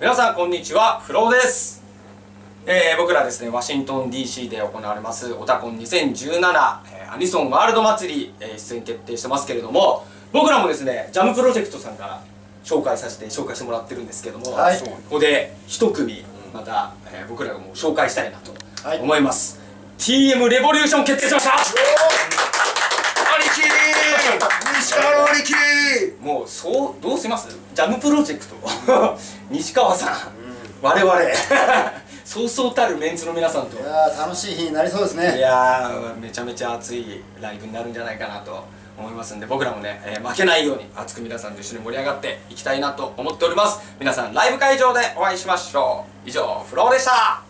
皆さんこんにちはフローです、えー僕らですねワシントン DC で行われますオタコン2017、えーアニソンワールド祭り、えー出演決定してますけれども僕らもですねジャムプロジェクトさんから紹介させて紹介してもらってるんですけども、はい。ここで一組また、えー僕らがもう紹介したいなとはい。思います、TM レボリューション決定しました。兄貴。西川の兄貴もうそうどうします？ジャムプロジェクト。西川さん、我々。そうそうたるメンツの皆さんと。いやー楽しい日になりそうですいねやーめちゃめちゃ熱いライブになるんじゃないかなと思いますんで僕らもね、えー負けないように熱く皆さんと一緒に盛り上がっていきたいなと思っております。皆さんライブ会場でお会いしましょう。以上フローでした